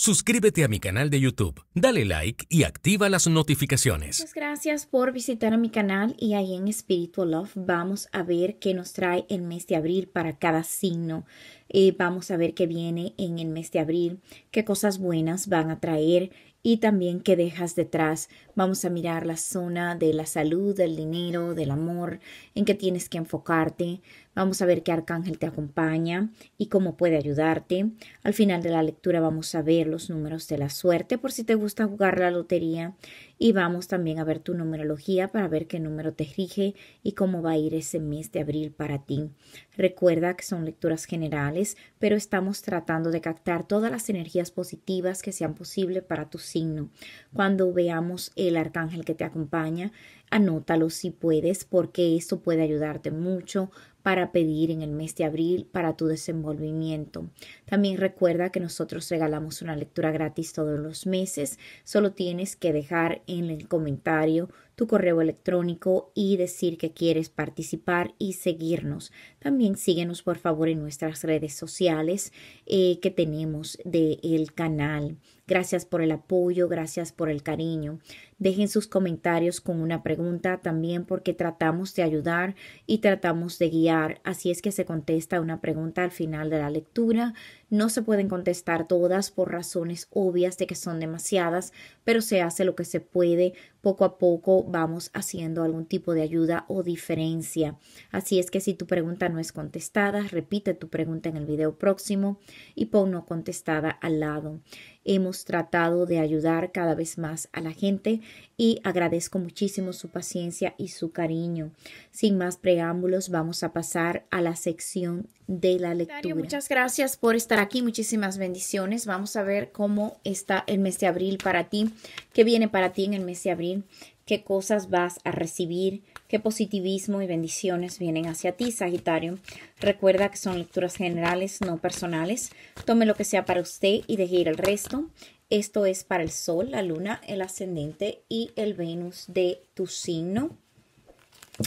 Suscríbete a mi canal de YouTube, dale like y activa las notificaciones. Muchas gracias por visitar a mi canal y ahí en Spiritual Love vamos a ver qué nos trae el mes de abril para cada signo. Eh, vamos a ver qué viene en el mes de abril, qué cosas buenas van a traer y también qué dejas detrás. Vamos a mirar la zona de la salud, del dinero, del amor, en qué tienes que enfocarte. Vamos a ver qué arcángel te acompaña y cómo puede ayudarte. Al final de la lectura vamos a ver los números de la suerte por si te gusta jugar la lotería y vamos también a ver tu numerología para ver qué número te rige y cómo va a ir ese mes de abril para ti. Recuerda que son lecturas generales, pero estamos tratando de captar todas las energías positivas que sean posibles para tu signo. Cuando veamos el arcángel que te acompaña, anótalo si puedes, porque esto puede ayudarte mucho para pedir en el mes de abril para tu desenvolvimiento. También recuerda que nosotros regalamos una lectura gratis todos los meses. Solo tienes que dejar en el comentario tu correo electrónico y decir que quieres participar y seguirnos. También síguenos por favor en nuestras redes sociales eh, que tenemos del canal. Gracias por el apoyo, gracias por el cariño. Dejen sus comentarios con una pregunta también porque tratamos de ayudar y tratamos de guiar. Así es que se contesta una pregunta al final de la lectura. No se pueden contestar todas por razones obvias de que son demasiadas, pero se hace lo que se puede. Poco a poco vamos haciendo algún tipo de ayuda o diferencia. Así es que si tu pregunta no es contestada, repite tu pregunta en el video próximo y pon no contestada al lado. Hemos tratado de ayudar cada vez más a la gente y agradezco muchísimo su paciencia y su cariño. Sin más preámbulos, vamos a pasar a la sección de la lectura. Muchas gracias por estar aquí, muchísimas bendiciones. Vamos a ver cómo está el mes de abril para ti, qué viene para ti en el mes de abril, qué cosas vas a recibir, qué positivismo y bendiciones vienen hacia ti, Sagitario. Recuerda que son lecturas generales, no personales. Tome lo que sea para usted y deje ir el resto. Esto es para el Sol, la Luna, el Ascendente y el Venus de tu signo.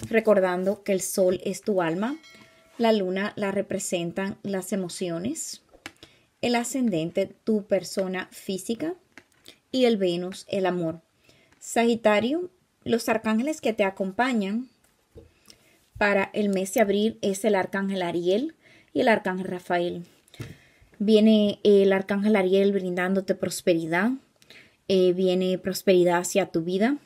Recordando que el Sol es tu alma, la Luna la representan las emociones, el Ascendente tu persona física y el Venus el amor. Sagitario, los arcángeles que te acompañan para el mes de abril es el arcángel Ariel y el arcángel Rafael. Viene el arcángel Ariel brindándote prosperidad, eh, viene prosperidad hacia tu vida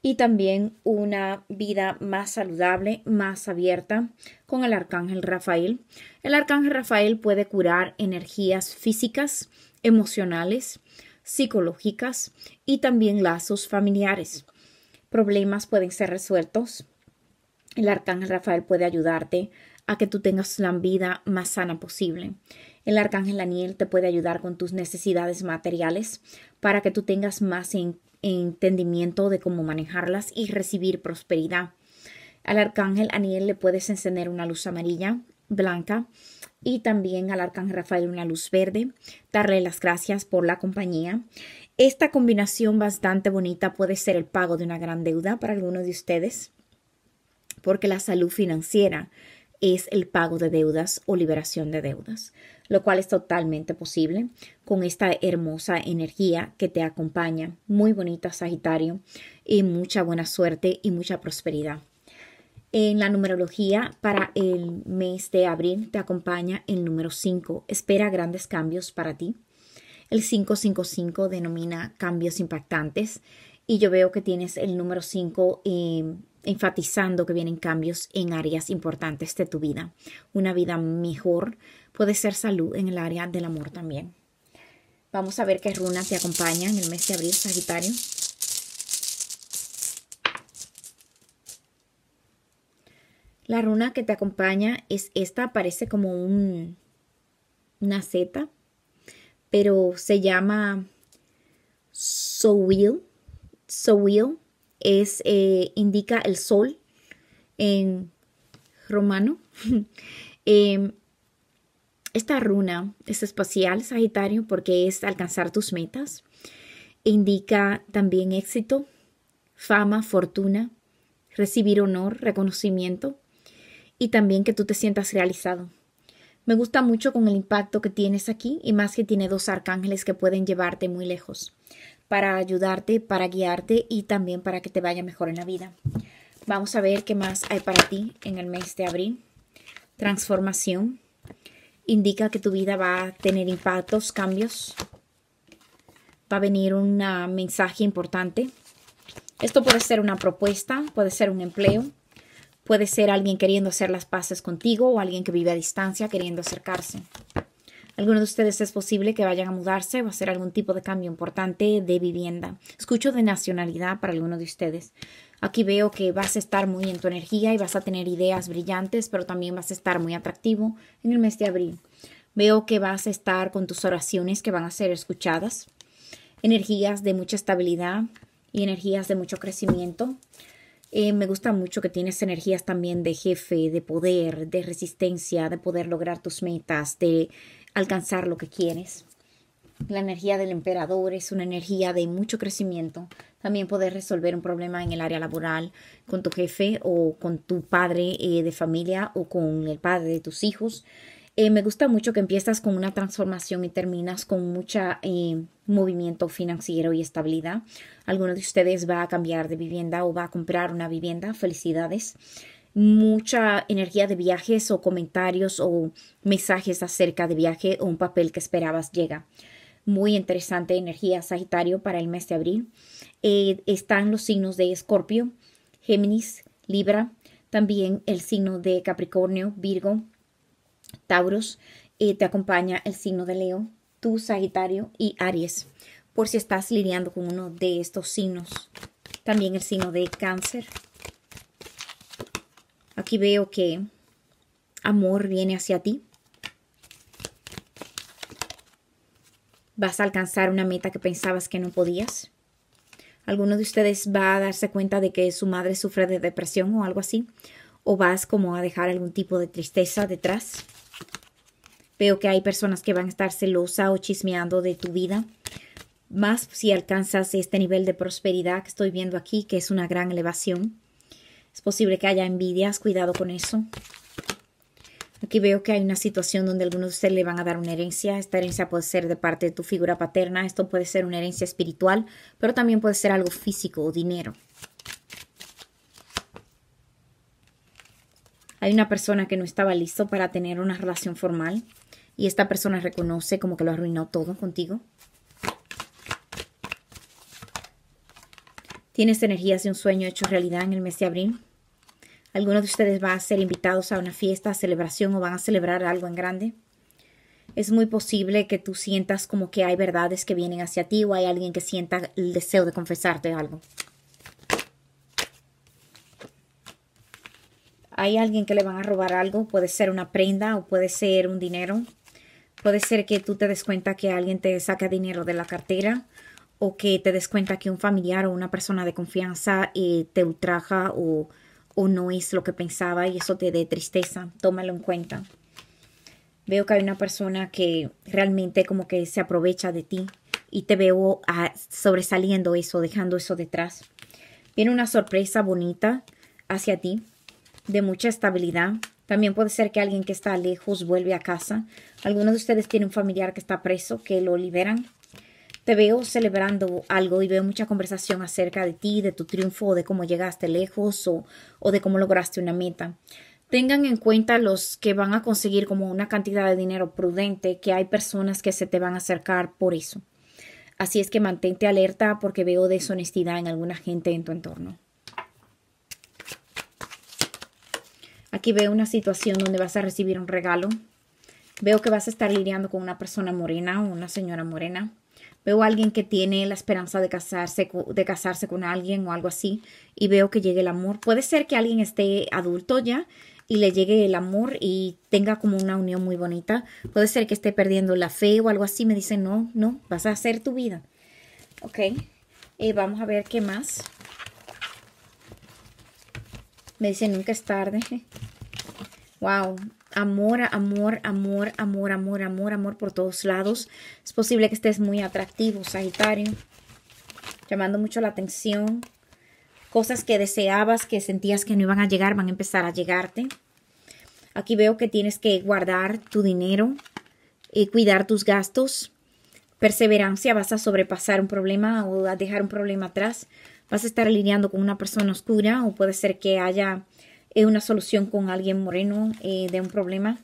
y también una vida más saludable, más abierta con el arcángel Rafael. El arcángel Rafael puede curar energías físicas, emocionales, psicológicas y también lazos familiares. Problemas pueden ser resueltos. El arcángel Rafael puede ayudarte a que tú tengas la vida más sana posible. El arcángel Daniel te puede ayudar con tus necesidades materiales para que tú tengas más entendimiento de cómo manejarlas y recibir prosperidad. Al arcángel Aniel le puedes encender una luz amarilla, blanca y también al arcángel Rafael una luz verde, darle las gracias por la compañía. Esta combinación bastante bonita puede ser el pago de una gran deuda para algunos de ustedes, porque la salud financiera es el pago de deudas o liberación de deudas, lo cual es totalmente posible con esta hermosa energía que te acompaña. Muy bonita, Sagitario, y mucha buena suerte y mucha prosperidad. En la numerología para el mes de abril te acompaña el número 5. Espera grandes cambios para ti. El 555 denomina cambios impactantes y yo veo que tienes el número 5 eh, enfatizando que vienen cambios en áreas importantes de tu vida. Una vida mejor puede ser salud en el área del amor también. Vamos a ver qué runa te acompaña en el mes de abril, Sagitario. La runa que te acompaña es esta, parece como un, una Z, pero se llama Sowil. Sowil es, eh, indica el sol en romano. Em, esta runa es espacial, Sagitario, porque es alcanzar tus metas. Indica también éxito, fama, fortuna, recibir honor, reconocimiento y también que tú te sientas realizado. Me gusta mucho con el impacto que tienes aquí y más que tiene dos arcángeles que pueden llevarte muy lejos para ayudarte, para guiarte y también para que te vaya mejor en la vida. Vamos a ver qué más hay para ti en el mes de abril. Transformación. Indica que tu vida va a tener impactos, cambios. Va a venir un mensaje importante. Esto puede ser una propuesta, puede ser un empleo, puede ser alguien queriendo hacer las paces contigo o alguien que vive a distancia queriendo acercarse. Algunos de ustedes es posible que vayan a mudarse o hacer algún tipo de cambio importante de vivienda. Escucho de nacionalidad para algunos de ustedes. Aquí veo que vas a estar muy en tu energía y vas a tener ideas brillantes, pero también vas a estar muy atractivo en el mes de abril. Veo que vas a estar con tus oraciones que van a ser escuchadas. Energías de mucha estabilidad y energías de mucho crecimiento. Eh, me gusta mucho que tienes energías también de jefe, de poder, de resistencia, de poder lograr tus metas, de alcanzar lo que quieres. La energía del emperador es una energía de mucho crecimiento. También poder resolver un problema en el área laboral con tu jefe o con tu padre eh, de familia o con el padre de tus hijos. Eh, me gusta mucho que empiezas con una transformación y terminas con mucho eh, movimiento financiero y estabilidad. Alguno de ustedes va a cambiar de vivienda o va a comprar una vivienda. Felicidades mucha energía de viajes o comentarios o mensajes acerca de viaje o un papel que esperabas llega muy interesante energía Sagitario para el mes de abril. Eh, están los signos de Escorpio, Géminis, Libra, también el signo de Capricornio, Virgo, Tauros. Te acompaña el signo de Leo, tu Sagitario y Aries, por si estás lidiando con uno de estos signos. También el signo de Cáncer. Aquí veo que amor viene hacia ti. vas a alcanzar una meta que pensabas que no podías. Alguno de ustedes va a darse cuenta de que su madre sufre de depresión o algo así, o vas como a dejar algún tipo de tristeza detrás. Veo que hay personas que van a estar celosa o chismeando de tu vida, más si alcanzas este nivel de prosperidad que estoy viendo aquí, que es una gran elevación. Es posible que haya envidias, cuidado con eso. Aquí veo que hay una situación donde algunos de ustedes le van a dar una herencia. Esta herencia puede ser de parte de tu figura paterna. Esto puede ser una herencia espiritual, pero también puede ser algo físico o dinero. Hay una persona que no estaba listo para tener una relación formal y esta persona reconoce como que lo arruinó todo contigo. Tienes energías de un sueño hecho realidad en el mes de abril. Algunos de ustedes van a ser invitados a una fiesta, celebración o van a celebrar algo en grande. Es muy posible que tú sientas como que hay verdades que vienen hacia ti o hay alguien que sienta el deseo de confesarte algo. Hay alguien que le van a robar algo, puede ser una prenda o puede ser un dinero. Puede ser que tú te des cuenta que alguien te saca dinero de la cartera o que te des cuenta que un familiar o una persona de confianza eh, te ultraja o o no es lo que pensaba y eso te dé tristeza, tómalo en cuenta. Veo que hay una persona que realmente como que se aprovecha de ti y te veo ah, sobresaliendo eso, dejando eso detrás. Viene una sorpresa bonita hacia ti, de mucha estabilidad. También puede ser que alguien que está lejos vuelve a casa. Algunos de ustedes tienen un familiar que está preso, que lo liberan te veo celebrando algo y veo mucha conversación acerca de ti, de tu triunfo, de cómo llegaste lejos o, o de cómo lograste una meta. Tengan en cuenta los que van a conseguir como una cantidad de dinero prudente, que hay personas que se te van a acercar por eso. Así es que mantente alerta porque veo deshonestidad en alguna gente en tu entorno. Aquí veo una situación donde vas a recibir un regalo. Veo que vas a estar lidiando con una persona morena o una señora morena. Veo a alguien que tiene la esperanza de casarse, de casarse con alguien o algo así y veo que llegue el amor. Puede ser que alguien esté adulto ya y le llegue el amor y tenga como una unión muy bonita. Puede ser que esté perdiendo la fe o algo así. Me dicen, no, no, vas a hacer tu vida. Ok, eh, vamos a ver qué más. Me dicen, nunca es tarde. Wow, amor, amor, amor, amor, amor, amor, amor por todos lados. Es posible que estés muy atractivo, Sagitario, llamando mucho la atención. Cosas que deseabas, que sentías que no iban a llegar, van a empezar a llegarte. Aquí veo que tienes que guardar tu dinero y cuidar tus gastos. Perseverancia, vas a sobrepasar un problema o a dejar un problema atrás. Vas a estar lidiando con una persona oscura o puede ser que haya eh, una solución con alguien moreno eh, de un problema.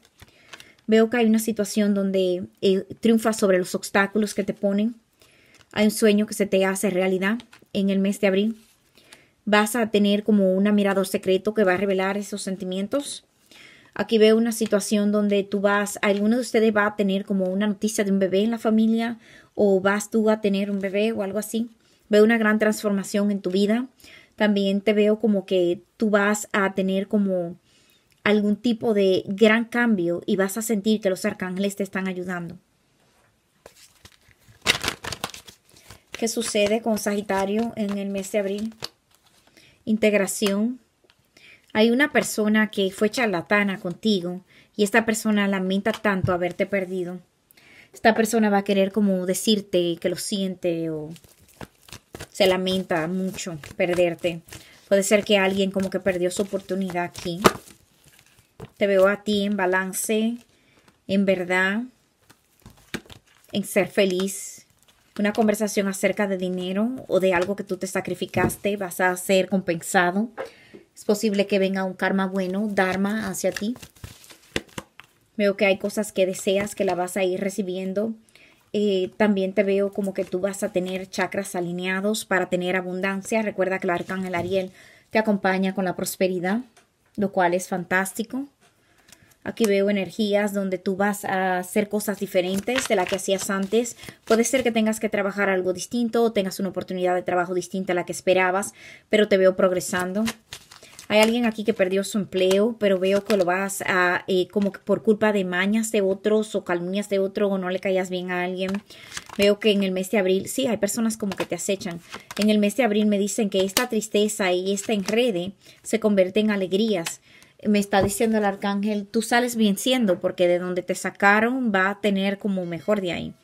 Veo que hay una situación donde eh, triunfas sobre los obstáculos que te ponen. Hay un sueño que se te hace realidad en el mes de abril. Vas a tener como un mirador secreto que va a revelar esos sentimientos. Aquí veo una situación donde tú vas, alguno de ustedes va a tener como una noticia de un bebé en la familia o vas tú a tener un bebé o algo así. Veo una gran transformación en tu vida. También te veo como que tú vas a tener como algún tipo de gran cambio y vas a sentir que los arcángeles te están ayudando. ¿Qué sucede con Sagitario en el mes de abril? Integración. Hay una persona que fue charlatana contigo y esta persona lamenta tanto haberte perdido. Esta persona va a querer como decirte que lo siente o se lamenta mucho perderte. Puede ser que alguien como que perdió su oportunidad aquí. Te veo a ti en balance, en verdad, en ser feliz, una conversación acerca de dinero o de algo que tú te sacrificaste, vas a ser compensado. Es posible que venga un karma bueno, dharma, hacia ti. Veo que hay cosas que deseas que la vas a ir recibiendo. Eh, también te veo como que tú vas a tener chakras alineados para tener abundancia. Recuerda que el arcángel Ariel te acompaña con la prosperidad, lo cual es fantástico. Aquí veo energías donde tú vas a hacer cosas diferentes de las que hacías antes. Puede ser que tengas que trabajar algo distinto o tengas una oportunidad de trabajo distinta a la que esperabas, pero te veo progresando. Hay alguien aquí que perdió su empleo, pero veo que lo vas a, eh, como que por culpa de mañas de otros o calumnias de otro o no le callas bien a alguien. Veo que en el mes de abril, sí, hay personas como que te acechan. En el mes de abril me dicen que esta tristeza y esta enrede se convierte en alegrías me está diciendo el arcángel, tú sales venciendo porque de donde te sacaron va a tener como mejor de ahí.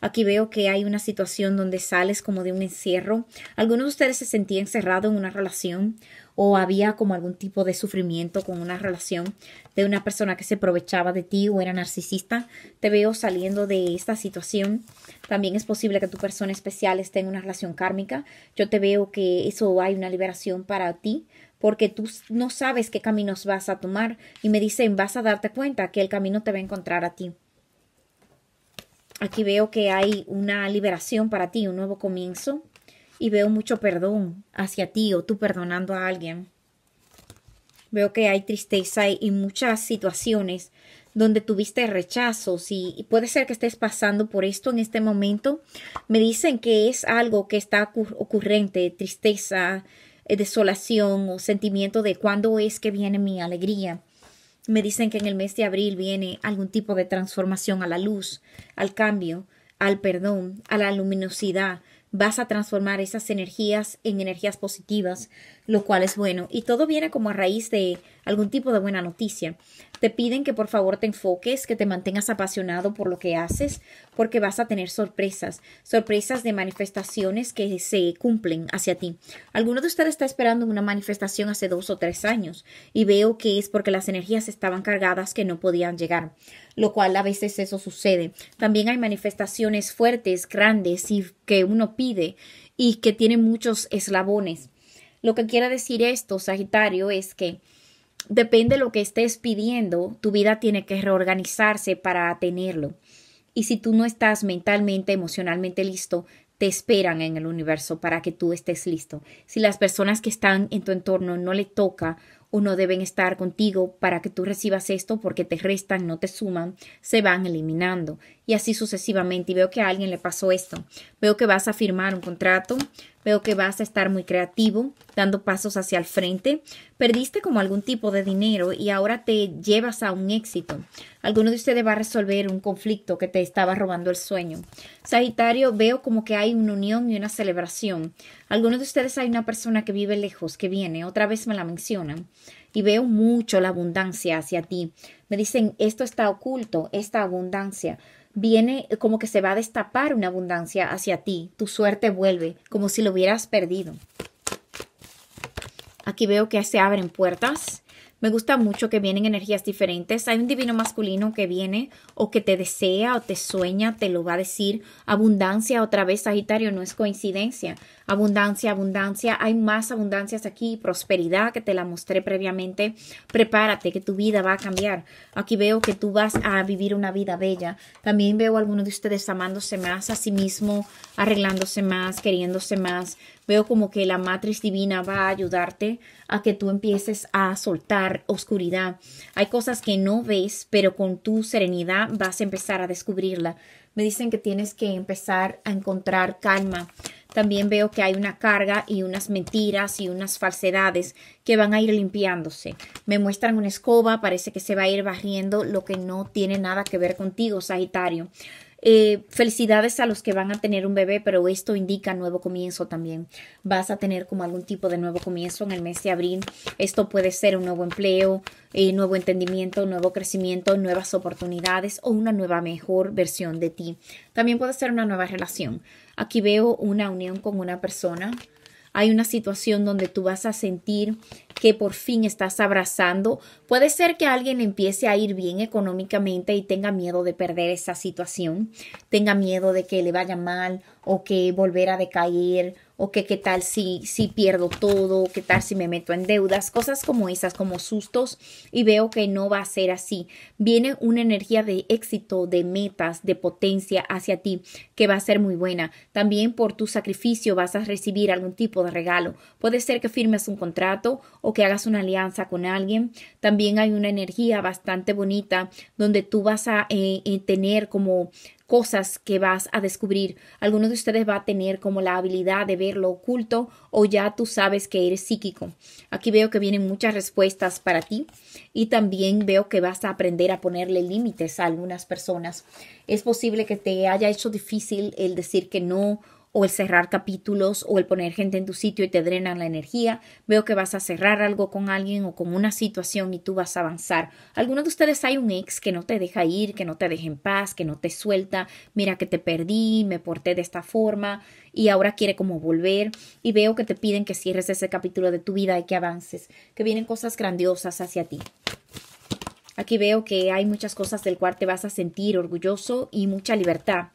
Aquí veo que hay una situación donde sales como de un encierro. Algunos de ustedes se sentían encerrado en una relación o había como algún tipo de sufrimiento con una relación de una persona que se aprovechaba de ti o era narcisista. Te veo saliendo de esta situación. También es posible que tu persona especial esté en una relación kármica. Yo te veo que eso hay una liberación para ti porque tú no sabes qué caminos vas a tomar y me dicen vas a darte cuenta que el camino te va a encontrar a ti. Aquí veo que hay una liberación para ti, un nuevo comienzo y veo mucho perdón hacia ti o tú perdonando a alguien. Veo que hay tristeza y muchas situaciones donde tuviste rechazos y, puede ser que estés pasando por esto en este momento. Me dicen que es algo que está ocurrente, tristeza, eh, desolación o sentimiento de cuándo es que viene mi alegría. Me dicen que en el mes de abril viene algún tipo de transformación a la luz, al cambio, al perdón, a la luminosidad, vas a transformar esas energías en energías positivas, lo cual es bueno. Y todo viene como a raíz de algún tipo de buena noticia. Te piden que por favor te enfoques, que te mantengas apasionado por lo que haces, porque vas a tener sorpresas, sorpresas de manifestaciones que se cumplen hacia ti. Alguno de ustedes está esperando una manifestación hace dos o tres años y veo que es porque las energías estaban cargadas que no podían llegar, lo cual a veces eso sucede. También hay manifestaciones fuertes, grandes y que uno pide y que tienen muchos eslabones. Lo que quiere decir esto, Sagitario, es que depende de lo que estés pidiendo, tu vida tiene que reorganizarse para tenerlo. Y si tú no estás mentalmente, emocionalmente listo, te esperan en el universo para que tú estés listo. Si las personas que están en tu entorno no le toca o no deben estar contigo para que tú recibas esto porque te restan, no te suman, se van eliminando y así sucesivamente. Y veo que a alguien le pasó esto. Veo que vas a firmar un contrato, veo que vas a estar muy creativo, dando pasos hacia el frente. Perdiste como algún tipo de dinero y ahora te llevas a un éxito. Alguno de ustedes va a resolver un conflicto que te estaba robando el sueño. Sagitario, veo como que hay una unión y una celebración. Algunos de ustedes hay una persona que vive lejos, que viene, otra vez me la mencionan y veo mucho la abundancia hacia ti. Me dicen, esto está oculto, esta abundancia viene como que se va a destapar una abundancia hacia ti, tu suerte vuelve, como si lo hubieras perdido. Aquí veo que se abren puertas, Me gusta mucho que vienen energías diferentes. Hay un divino masculino que viene o que te desea o te sueña, te lo va a decir. Abundancia, otra vez Sagitario, no es coincidencia. Abundancia, abundancia. Hay más abundancias aquí. Prosperidad que te la mostré previamente. Prepárate que tu vida va a cambiar. Aquí veo que tú vas a vivir una vida bella. También veo a algunos de ustedes amándose más a sí mismo, arreglándose más, queriéndose más. Veo como que la matriz divina va a ayudarte a que tú empieces a soltar oscuridad. Hay cosas que no ves, pero con tu serenidad vas a empezar a descubrirla. Me dicen que tienes que empezar a encontrar calma. También veo que hay una carga y unas mentiras y unas falsedades que van a ir limpiándose. Me muestran una escoba, parece que se va a ir barriendo lo que no tiene nada que ver contigo, Sagitario. Eh, felicidades a los que van a tener un bebé, pero esto indica nuevo comienzo también. Vas a tener como algún tipo de nuevo comienzo en el mes de abril. Esto puede ser un nuevo empleo, eh, nuevo entendimiento, nuevo crecimiento, nuevas oportunidades o una nueva mejor versión de ti. También puede ser una nueva relación. Aquí veo una unión con una persona hay una situación donde tú vas a sentir que por fin estás abrazando. Puede ser que alguien empiece a ir bien económicamente y tenga miedo de perder esa situación, tenga miedo de que le vaya mal o que volver a decaer o que qué tal si, si pierdo todo, qué tal si me meto en deudas, cosas como esas, como sustos y veo que no va a ser así. Viene una energía de éxito, de metas, de potencia hacia ti que va a ser muy buena. También por tu sacrificio vas a recibir algún tipo de regalo. Puede ser que firmes un contrato o que hagas una alianza con alguien. También hay una energía bastante bonita donde tú vas a eh, eh, tener como cosas que vas a descubrir. Algunos de ustedes va a tener como la habilidad de ver lo oculto o ya tú sabes que eres psíquico. Aquí veo que vienen muchas respuestas para ti y también veo que vas a aprender a ponerle límites a algunas personas. Es posible que te haya hecho difícil el decir que no o el cerrar capítulos o el poner gente en tu sitio y te drenan la energía. Veo que vas a cerrar algo con alguien o con una situación y tú vas a avanzar. Algunos de ustedes hay un ex que no te deja ir, que no te deja en paz, que no te suelta. Mira que te perdí, me porté de esta forma y ahora quiere como volver y veo que te piden que cierres ese capítulo de tu vida y que avances, que vienen cosas grandiosas hacia ti. Aquí veo que hay muchas cosas del cual te vas a sentir orgulloso y mucha libertad.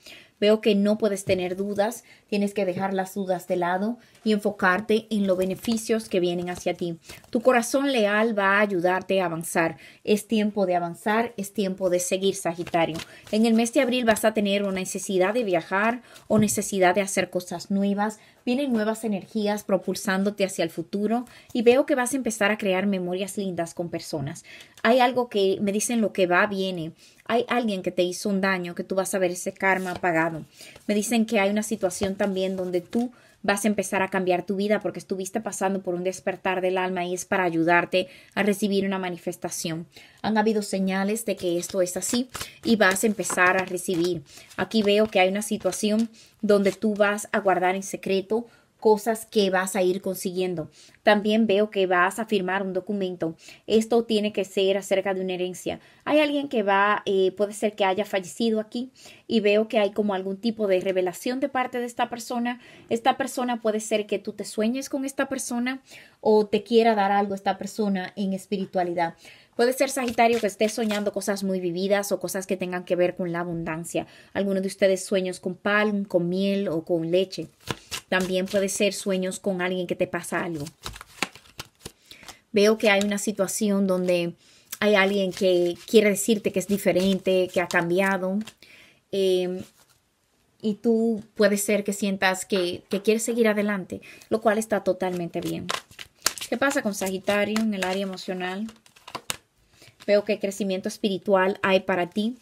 Veo que no puedes tener dudas, tienes que dejar las dudas de lado y enfocarte en los beneficios que vienen hacia ti. Tu corazón leal va a ayudarte a avanzar. Es tiempo de avanzar, es tiempo de seguir, Sagitario. En el mes de abril vas a tener una necesidad de viajar o necesidad de hacer cosas nuevas. Vienen nuevas energías propulsándote hacia el futuro y veo que vas a empezar a crear memorias lindas con personas. Hay algo que me dicen lo que va, viene hay alguien que te hizo un daño, que tú vas a ver ese karma pagado. Me dicen que hay una situación también donde tú vas a empezar a cambiar tu vida porque estuviste pasando por un despertar del alma y es para ayudarte a recibir una manifestación. Han habido señales de que esto es así y vas a empezar a recibir. Aquí veo que hay una situación donde tú vas a guardar en secreto cosas que vas a ir consiguiendo. También veo que vas a firmar un documento. Esto tiene que ser acerca de una herencia. Hay alguien que va, eh, puede ser que haya fallecido aquí y veo que hay como algún tipo de revelación de parte de esta persona. Esta persona puede ser que tú te sueñes con esta persona o te quiera dar algo esta persona en espiritualidad. Puede ser Sagitario que esté soñando cosas muy vividas o cosas que tengan que ver con la abundancia. Algunos de ustedes sueños con pan, con miel o con leche. También puede ser sueños con alguien que te pasa algo. Veo que hay una situación donde hay alguien que quiere decirte que es diferente, que ha cambiado. Em, y tú puede ser que sientas que, que quieres seguir adelante, lo cual está totalmente bien. ¿Qué pasa con Sagitario en el área emocional? Veo que crecimiento espiritual hay para ti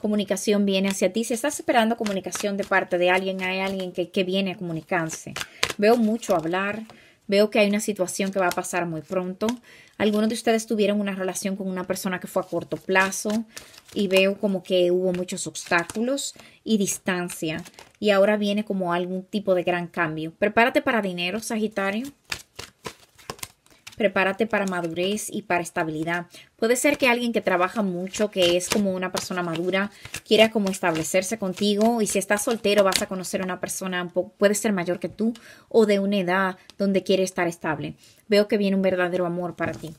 comunicación viene hacia ti. Si estás esperando comunicación de parte de alguien, hay alguien que, que viene a comunicarse. Veo mucho hablar, veo que hay una situación que va a pasar muy pronto. Algunos de ustedes tuvieron una relación con una persona que fue a corto plazo y veo como que hubo muchos obstáculos y distancia y ahora viene como algún tipo de gran cambio. Prepárate para dinero, Sagitario. Prepárate para madurez y para estabilidad. Puede ser que alguien que trabaja mucho, que es como una persona madura, quiera como establecerse contigo y si estás soltero vas a conocer a una persona, puede ser mayor que tú o de una edad donde quiere estar estable. Veo que viene un verdadero amor para ti.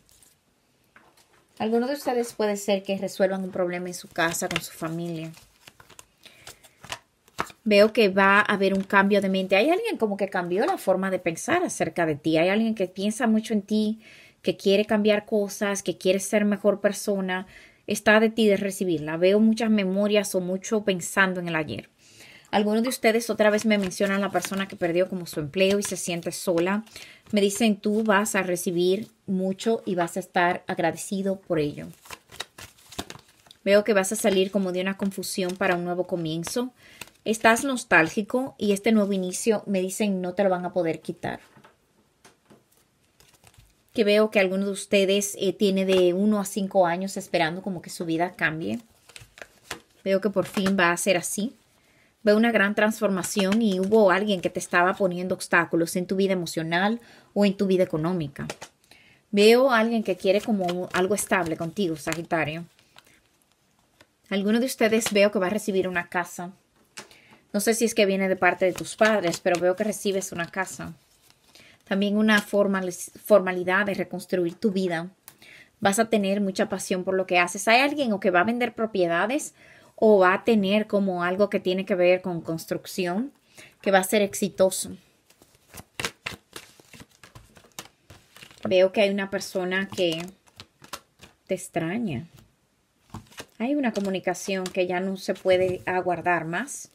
Algunos de ustedes puede ser que resuelvan un problema en su casa, con su familia. Veo que va a haber un cambio de mente. Hay alguien como que cambió la forma de pensar acerca de ti. Hay alguien que piensa mucho en ti, que quiere cambiar cosas, que quiere ser mejor persona. Está de ti de recibirla. Veo muchas memorias o mucho pensando en el ayer. Algunos de ustedes otra vez me mencionan la persona que perdió como su empleo y se siente sola. Me dicen tú vas a recibir mucho y vas a estar agradecido por ello. Veo que vas a salir como de una confusión para un nuevo comienzo. Estás nostálgico y este nuevo inicio me dicen no te lo van a poder quitar. Que veo que alguno de ustedes eh, tiene de uno a cinco años esperando como que su vida cambie. Veo que por fin va a ser así. Veo una gran transformación y hubo alguien que te estaba poniendo obstáculos en tu vida emocional o en tu vida económica. Veo a alguien que quiere como algo estable contigo, Sagitario. Alguno de ustedes veo que va a recibir una casa. No sé si es que viene de parte de tus padres, pero veo que recibes una casa. También una formalidad de reconstruir tu vida. Vas a tener mucha pasión por lo que haces. Hay alguien o que va a vender propiedades o va a tener como algo que tiene que ver con construcción, que va a ser exitoso. Veo que hay una persona que te extraña. Hay una comunicación que ya no se puede aguardar más.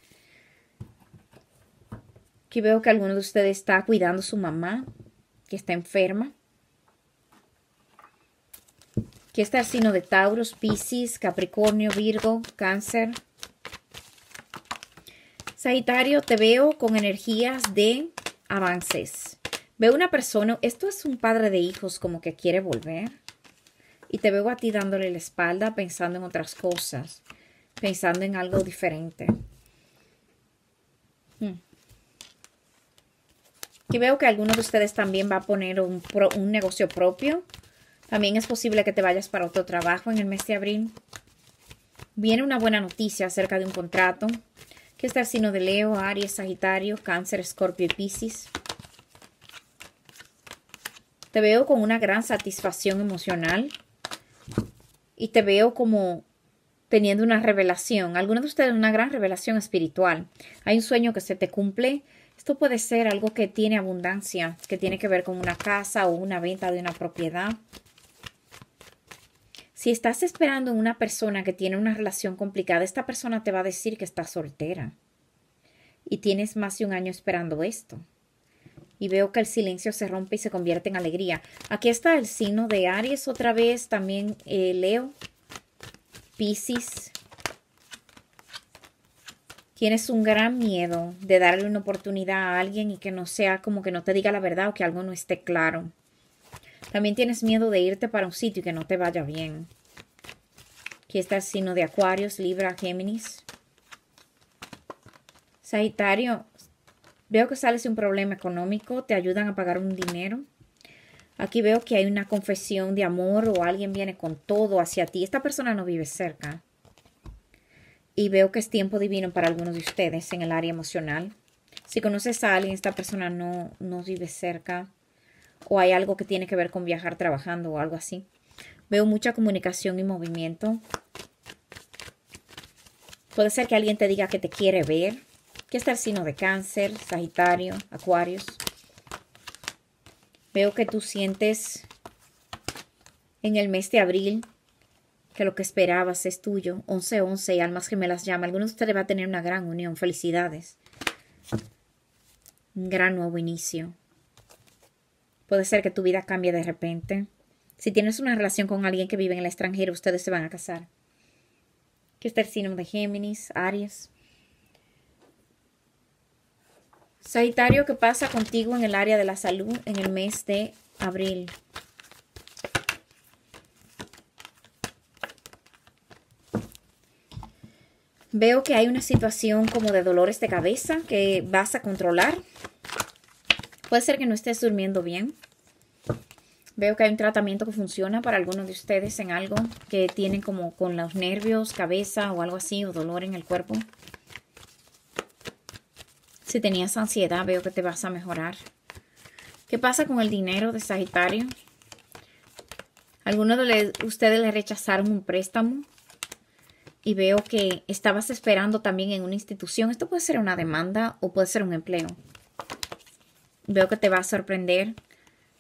Aquí veo que alguno de ustedes está cuidando a su mamá, que está enferma. Aquí está el signo de Tauros, Piscis, Capricornio, Virgo, Cáncer. Sagitario, te veo con energías de avances. Veo una persona, esto es un padre de hijos como que quiere volver. Y te veo a ti dándole la espalda pensando en otras cosas, pensando en algo diferente. Hmm. Aquí veo que alguno de ustedes también va a poner un, un negocio propio también es posible que te vayas para otro trabajo en el mes de abril. Viene una buena noticia acerca de un contrato que está el signo de Leo, Aries, Sagitario, Cáncer, Escorpio y Piscis. Te veo con una gran satisfacción emocional y te veo como teniendo una revelación. Algunos de ustedes una gran revelación espiritual. Hay un sueño que se te cumple. Esto puede ser algo que tiene abundancia, que tiene que ver con una casa o una venta de una propiedad. Si estás esperando en una persona que tiene una relación complicada, esta persona te va a decir que está soltera. Y tienes más de un año esperando esto. Y veo que el silencio se rompe y se convierte en alegría. Aquí está el signo de Aries otra vez, también eh, Leo, Piscis. Tienes un gran miedo de darle una oportunidad a alguien y que no sea como que no te diga la verdad o que algo no esté claro. También tienes miedo de irte para un sitio y que no te vaya bien. Aquí está el signo de Acuarios, Libra, Géminis. Sagitario, veo que sales de un problema económico, te ayudan a pagar un dinero. Aquí veo que hay una confesión de amor o alguien viene con todo hacia ti. Esta persona no vive cerca. Y veo que es tiempo divino para algunos de ustedes en el área emocional. Si conoces a alguien, esta persona no, no vive cerca o hay algo que tiene que ver con viajar trabajando o algo así. Veo mucha comunicación y movimiento. Puede ser que alguien te diga que te quiere ver. Que está el signo de cáncer, sagitario, acuarios. Veo que tú sientes en el mes de abril que lo que esperabas es tuyo. 11-11 y almas gemelas llama. Algunos de ustedes va a tener una gran unión. Felicidades. Un gran nuevo inicio. Puede ser que tu vida cambie de repente. Si tienes una relación con alguien que vive en el extranjero, ustedes se van a casar. Que está el signo de Géminis, Aries. Sagitario, ¿qué pasa contigo en el área de la salud en el mes de abril? Veo que hay una situación como de dolores de cabeza que vas a controlar. Puede ser que no estés durmiendo bien. Veo que hay un tratamiento que funciona para algunos de ustedes en algo que tienen como con los nervios, cabeza o algo así, o dolor en el cuerpo. Si tenías ansiedad, veo que te vas a mejorar. ¿Qué pasa con el dinero de Sagitario? Algunos de ustedes le rechazaron un préstamo y veo que estabas esperando también en una institución. Esto puede ser una demanda o puede ser un empleo. Veo que te va a sorprender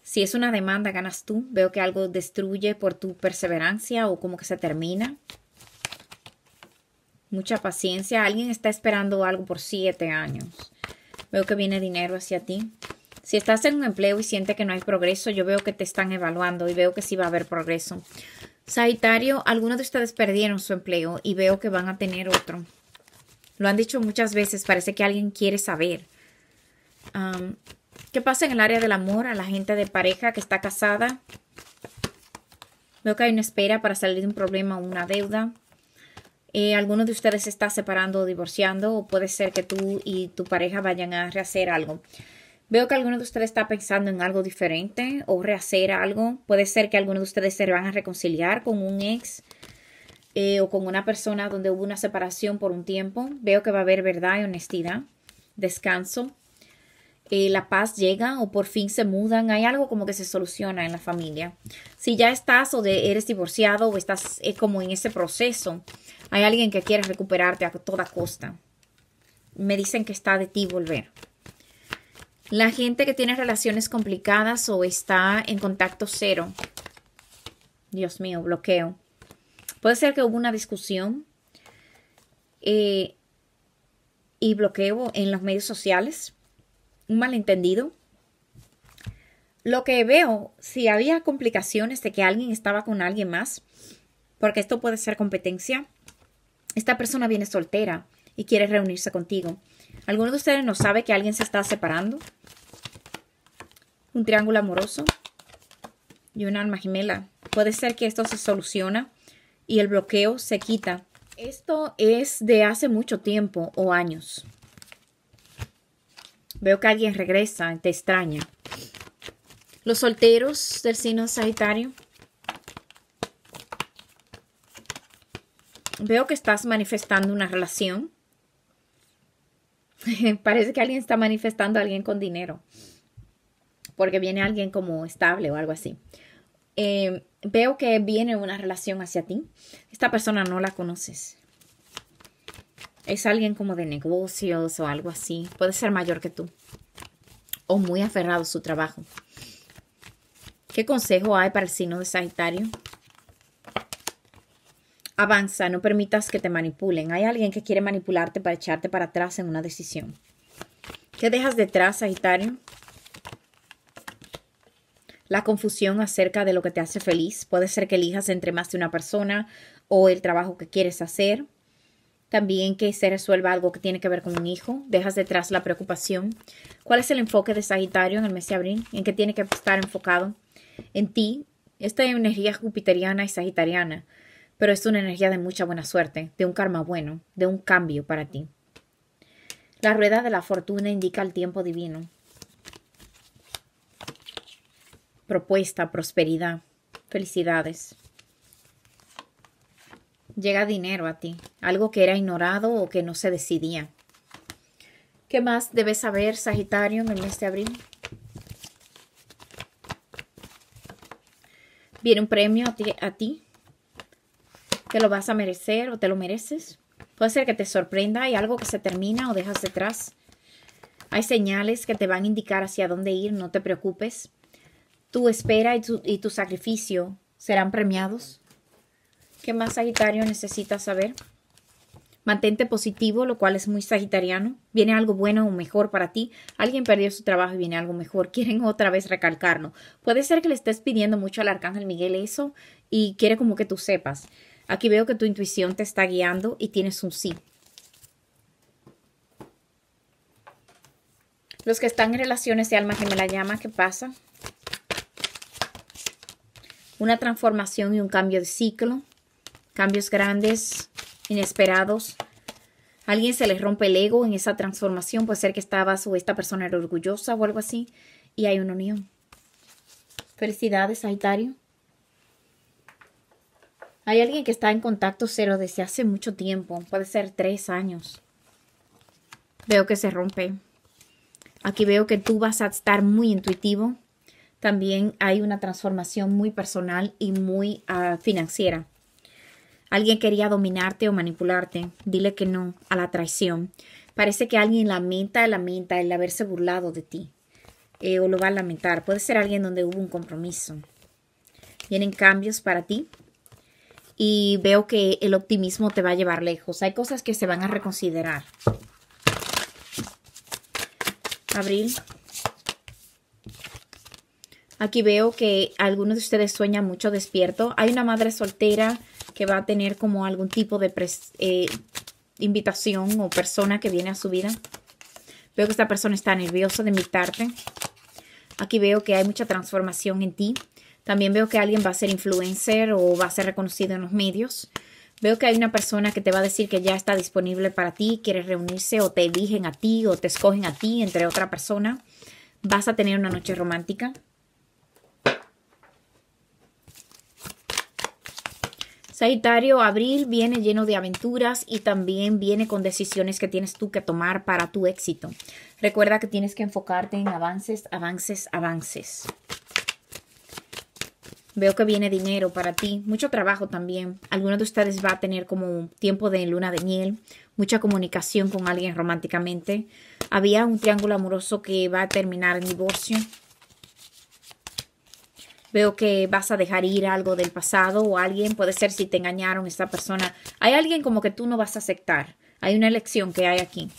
si es una demanda, ganas tú. Veo que algo destruye por tu perseverancia o como que se termina. Mucha paciencia. Alguien está esperando algo por siete años. Veo que viene dinero hacia ti. Si estás en un empleo y sientes que no hay progreso, yo veo que te están evaluando y veo que sí va a haber progreso. Sagitario, algunos de ustedes perdieron su empleo y veo que van a tener otro. Lo han dicho muchas veces, parece que alguien quiere saber. ¿Qué pasa en el área del amor a la gente de pareja que está casada? Veo que hay una espera para salir de un problema o una deuda. Eh, alguno de ustedes está separando o divorciando o puede ser que tú y tu pareja vayan a rehacer algo. Veo que alguno de ustedes está pensando en algo diferente o rehacer algo. Puede ser que alguno de ustedes se van a reconciliar con un ex eh, o con una persona donde hubo una separación por un tiempo. Veo que va a haber verdad y honestidad, descanso. Eh, la paz llega o por fin se mudan, hay algo como que se soluciona en la familia. Si ya estás o de, eres divorciado o estás eh, como en ese proceso, hay alguien que quiere recuperarte a toda costa. Me dicen que está de ti volver. La gente que tiene relaciones complicadas o está en contacto cero. Dios mío, bloqueo. Puede ser que hubo una discusión eh, y bloqueo en los medios sociales un malentendido. Lo que veo, si había complicaciones de que alguien estaba con alguien más, porque esto puede ser competencia, esta persona viene soltera y quiere reunirse contigo. ¿Alguno de ustedes no sabe que alguien se está separando? Un triángulo amoroso y un alma gemela. Puede ser que esto se soluciona y el bloqueo se quita. Esto es de hace mucho tiempo o años. Veo que alguien regresa te extraña. Los solteros del signo Sagitario. Veo que estás manifestando una relación. Parece que alguien está manifestando a alguien con dinero. Porque viene alguien como estable o algo así. Eh, veo que viene una relación hacia ti. Esta persona no la conoces es alguien como de negocios o algo así. Puede ser mayor que tú. O muy aferrado a su trabajo. ¿Qué consejo hay para el signo de Sagitario? Avanza, no permitas que te manipulen. Hay alguien que quiere manipularte para echarte para atrás en una decisión. ¿Qué dejas detrás, Sagitario? La confusión acerca de lo que te hace feliz. Puede ser que elijas entre más de una persona o el trabajo que quieres hacer también que se resuelva algo que tiene que ver con un hijo, dejas detrás la preocupación. ¿Cuál es el enfoque de Sagitario en el mes de abril? ¿En qué tiene que estar enfocado? En ti. Esta energía jupiteriana y sagitariana, pero es una energía de mucha buena suerte, de un karma bueno, de un cambio para ti. La rueda de la fortuna indica el tiempo divino. Propuesta, prosperidad, felicidades llega dinero a ti, algo que era ignorado o que no se decidía. ¿Qué más debes saber, Sagitario, en el mes de abril? Viene un premio a ti, a ti, que lo vas a merecer o te lo mereces. Puede ser que te sorprenda, hay algo que se termina o dejas detrás. Hay señales que te van a indicar hacia dónde ir, no te preocupes. Tu espera y tu, y tu sacrificio serán premiados. ¿Qué más Sagitario necesitas saber? Mantente positivo, lo cual es muy sagitariano. Viene algo bueno o mejor para ti. Alguien perdió su trabajo y viene algo mejor. Quieren otra vez recalcarlo. Puede ser que le estés pidiendo mucho al arcángel Miguel eso y quiere como que tú sepas. Aquí veo que tu intuición te está guiando y tienes un sí. Los que están en relaciones de alma gemela llama, ¿qué pasa? Una transformación y un cambio de ciclo cambios grandes, inesperados. alguien se le rompe el ego en esa transformación, puede ser que estabas o esta persona era orgullosa o algo así, y hay una unión. Felicidades, Sagitario. Hay alguien que está en contacto cero desde hace mucho tiempo, puede ser tres años. Veo que se rompe. Aquí veo que tú vas a estar muy intuitivo. También hay una transformación muy personal y muy ah, financiera. Alguien quería dominarte o manipularte. Dile que no a la traición. Parece que alguien lamenta, lamenta el haberse burlado de ti. Eh, o lo va a lamentar. Puede ser alguien donde hubo un compromiso. Vienen cambios para ti. Y veo que el optimismo te va a llevar lejos. Hay cosas que se van a reconsiderar. Abril. Aquí veo que algunos de ustedes sueñan mucho despierto. Hay una madre soltera que va a tener como algún tipo de eh, invitación o persona que viene a su vida. Veo que esta persona está nerviosa de invitarte. Aquí veo que hay mucha transformación en ti. También veo que alguien va a ser influencer o va a ser reconocido en los medios. Veo que hay una persona que te va a decir que ya está disponible para ti, quiere reunirse o te eligen a ti o te escogen a ti entre otra persona. Vas a tener una noche romántica. Sagitario, abril viene lleno de aventuras y también viene con decisiones que tienes tú que tomar para tu éxito. Recuerda que tienes que enfocarte en avances, avances, avances. Veo que viene dinero para ti, mucho trabajo también. Algunos de ustedes va a tener como tiempo de luna de miel, mucha comunicación con alguien románticamente. Había un triángulo amoroso que va a terminar en divorcio. Veo que vas a dejar ir algo del pasado o alguien, puede ser si te engañaron esta persona. Hay alguien como que tú no vas a aceptar. Hay una elección que hay aquí.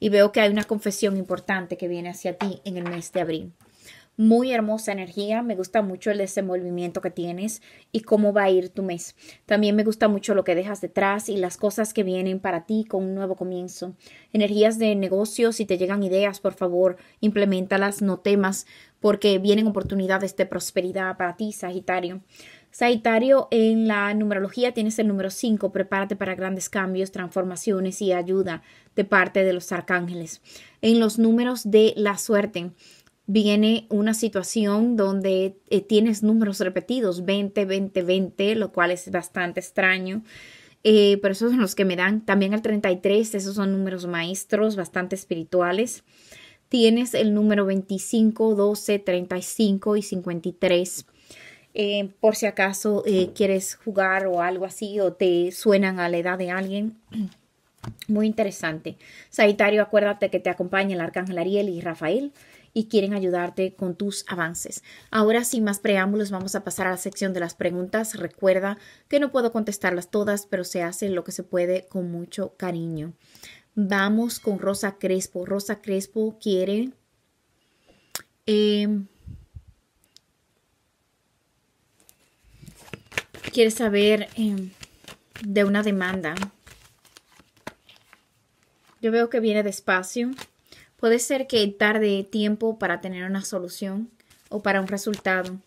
Y veo que hay una confesión importante que viene hacia ti en el mes de abril. Muy hermosa energía, me gusta mucho el desenvolvimiento que tienes y cómo va a ir tu mes. También me gusta mucho lo que dejas detrás y las cosas que vienen para ti con un nuevo comienzo. Energías de negocios, si te llegan ideas, por favor, implementalas, no temas, porque vienen oportunidades de prosperidad para ti, Sagitario. Sagitario, en la numerología tienes el número 5, prepárate para grandes cambios, transformaciones y ayuda de parte de los arcángeles. En los números de la suerte, viene una situación donde eh, tienes números repetidos, 20, 20, 20, lo cual es bastante extraño. Eh, pero esos son los que me dan. También el 33, esos son números maestros, bastante espirituales. Tienes el número 25, 12, 35 y 53. Eh, por si acaso quieres jugar o algo así o te suenan a la edad de alguien. Muy interesante. Sagitario, acuérdate que te acompaña el arcángel Ariel y Rafael y quieren ayudarte con tus avances. Ahora, sin más preámbulos, vamos a pasar a la sección de las preguntas. Recuerda que no puedo contestarlas todas, pero se hace lo que se puede con mucho cariño. Vamos con Rosa Crespo. Rosa Crespo quiere... Em, quiere saber em, de una demanda. Yo veo que viene despacio. Puede ser que tarde tiempo para tener una solución o para un resultado.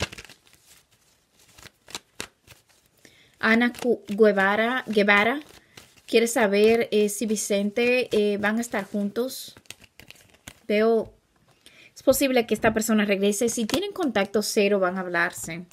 Ana Guevara, quiere saber eh, si Vicente eh, van a estar juntos. Veo, es posible que esta persona regrese. Si tienen contacto cero, van a hablarse.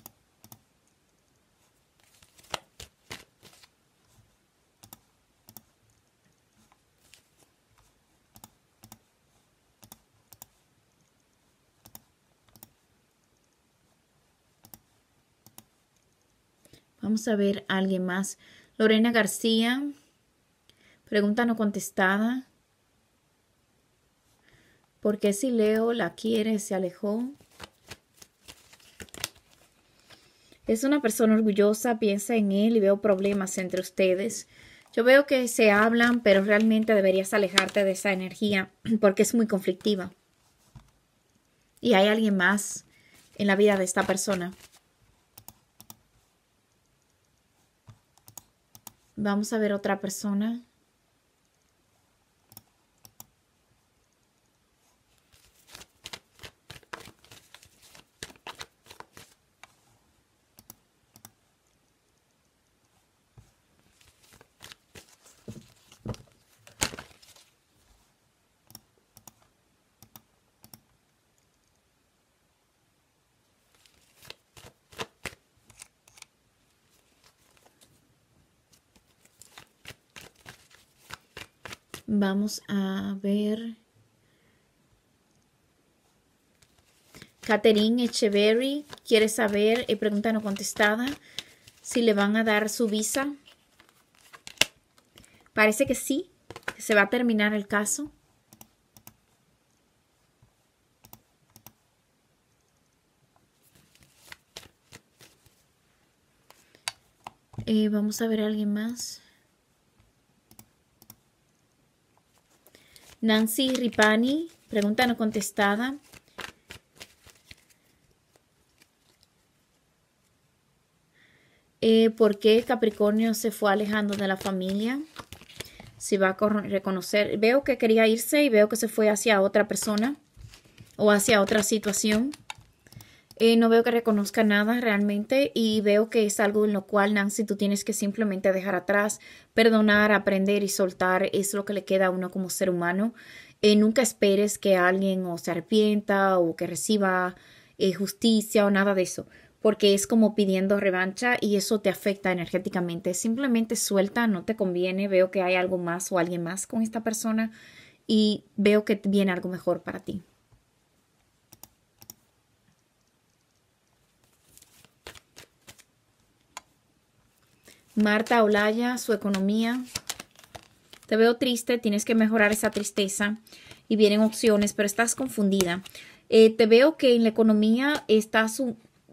Vamos a ver a alguien más. Lorena García. Pregunta no contestada. ¿Por qué si Leo la quiere se alejó? Es una persona orgullosa, piensa en él y veo problemas entre ustedes. Yo veo que se hablan, pero realmente deberías alejarte de esa energía porque es muy conflictiva. Y hay alguien más en la vida de esta persona. Vamos a ver otra persona. Vamos a ver. Catherine Echeverry quiere saber, y pregunta no contestada, si le van a dar su visa. Parece que sí, que se va a terminar el caso. Eh, vamos a ver a alguien más. Nancy Ripani, pregunta no contestada. Eh, ¿Por qué Capricornio se fue alejando de la familia? Si va a reconocer. Veo que quería irse y veo que se fue hacia otra persona o hacia otra situación. Eh, no veo que reconozca nada realmente y veo que es algo en lo cual, Nancy, tú tienes que simplemente dejar atrás, perdonar, aprender y soltar. Es lo que le queda a uno como ser humano. Eh, nunca esperes que alguien o se arrepienta o que reciba eh, justicia o nada de eso, porque es como pidiendo revancha y eso te afecta energéticamente. Simplemente suelta, no te conviene. Veo que hay algo más o alguien más con esta persona y veo que viene algo mejor para ti. Marta Olaya, su economía. Te veo triste, tienes que mejorar esa tristeza y vienen opciones, pero estás confundida. Eh, te veo que en la economía estás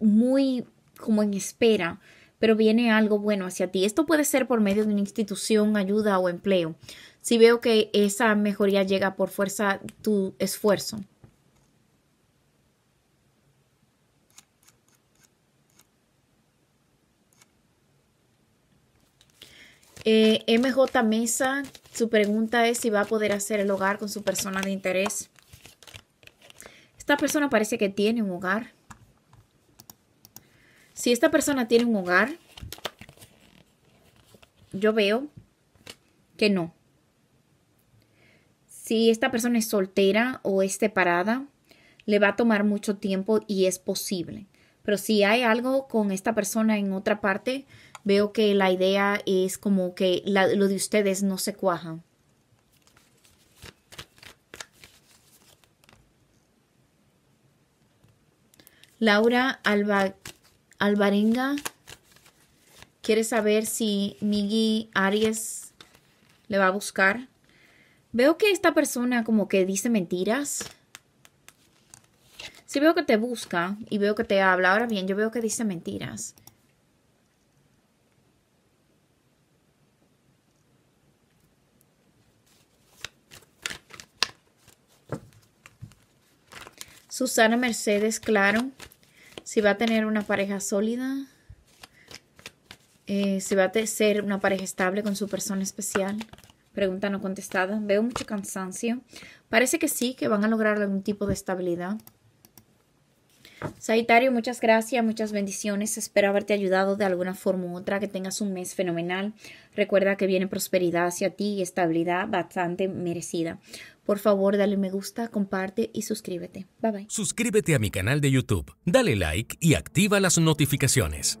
muy como en espera, pero viene algo bueno hacia ti. Esto puede ser por medio de una institución, ayuda o empleo. Si veo que esa mejoría llega por fuerza tu esfuerzo. Eh, MJ Mesa, su pregunta es si va a poder hacer el hogar con su persona de interés. Esta persona parece que tiene un hogar. Si esta persona tiene un hogar, yo veo que no. Si esta persona es soltera o es separada, le va a tomar mucho tiempo y es posible. Pero si hay algo con esta persona en otra parte, veo que la idea es como que lo de ustedes no se cuaja. Laura Alba, Alvarenga quiere saber si Miggy Aries le va a buscar. Veo que esta persona como que dice mentiras. Si veo que te busca y veo que te habla, ahora bien, yo veo que dice mentiras. Susana Mercedes, claro. Si va a tener una pareja sólida. Eh, si va a ser una pareja estable con su persona especial. Pregunta no contestada. Veo mucho cansancio. Parece que sí, que van a lograr algún tipo de estabilidad. Sagitario, muchas gracias, muchas bendiciones. Espero haberte ayudado de alguna forma u otra, que tengas un mes fenomenal. Recuerda que viene prosperidad hacia ti y estabilidad bastante merecida. Por favor, dale me gusta, comparte y suscríbete. Bye bye. Suscríbete a mi canal de YouTube, dale like y activa las notificaciones.